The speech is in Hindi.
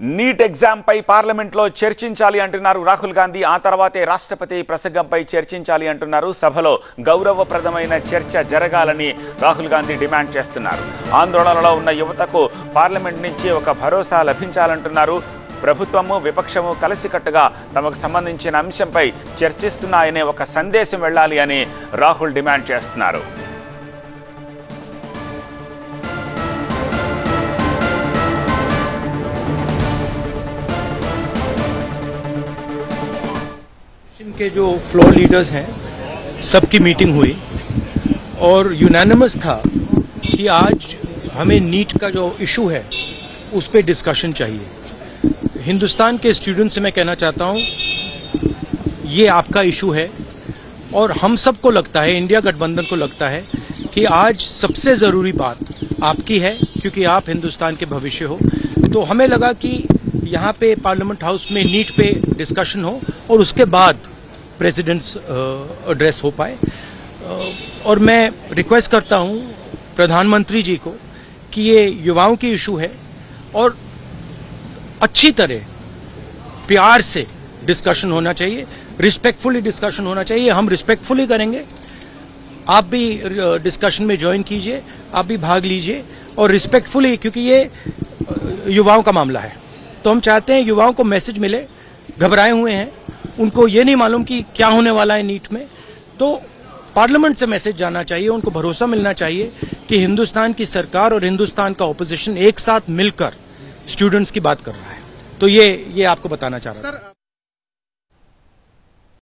నీట్ ఎగ్జామ్పై పార్లమెంట్లో చర్చించాలి అంటున్నారు రాహుల్ గాంధీ. ఆ తర్వాతే రాష్ట్రపతి ప్రసంగంపై చర్చించాలి అంటున్నారు. సభలో గౌరవప్రదమైన చర్చ జరగాలని రాహుల్ గాంధీ డిమాండ్ చేస్తున్నారు. ఆందోళనలో ఉన్న యువతకు పార్లమెంట్ నుంచి ఒక భరోసా లభించాలంటున్నారు. ప్రభుత్వము విపక్షము కలిసికట్టుగా తమకు సంబంధించిన అంశంపై చర్చిస్తున్నాయనే ఒక సందేశం వెళ్ళాలి అని రాహుల్ డిమాండ్ చేస్తున్నారు. के जो फ्लोर लीडर्स हैं, सबकी मीटिंग हुई और यूनानिमस था कि आज हमें नीट का जो इशू है, उस पर डिस्कशन चाहिए। हिंदुस्तान के स्टूडेंट से मैं कहना चाहता हूँ, ये आपका इशू है और हम सबको लगता है इंडिया गठबंधन को लगता है कि आज सबसे ज़रूरी बात आपकी है, क्योंकि आप हिंदुस्तान के भविष्य हो। तो हमें लगा कि यहाँ पे पार्लियामेंट हाउस में नीट पे डिस्कशन हो और उसके बाद प्रेसिडेंट्स एड्रेस हो पाए। और मैं रिक्वेस्ट करता हूँ प्रधानमंत्री जी को कि ये युवाओं की इशू है और अच्छी तरह प्यार से डिस्कशन होना चाहिए रिस्पेक्टफुली डिस्कशन होना चाहिए। हम रिस्पेक्टफुली करेंगे। आप भी डिस्कशन में ज्वाइन कीजिए, आप भी भाग लीजिए और रिस्पेक्टफुली क्योंकि ये युवाओं का मामला है। तो हम चाहते हैं युवाओं को मैसेज मिले, घबराए हुए हैं। उनको ये नहीं मालूम कि क्या होने वाला है नीट में। तो पार्लियामेंट से मैसेज जाना चाहिए, उनको भरोसा मिलना चाहिए कि हिंदुस्तान की सरकार और हिंदुस्तान का ऑपोजिशन एक साथ मिलकर स्टूडेंट्स की बात कर रहा है। तो ये ये आपको बताना चाह रहा सर